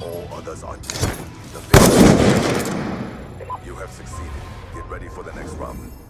All others are dead. The victory. You have succeeded. Get ready for the next round.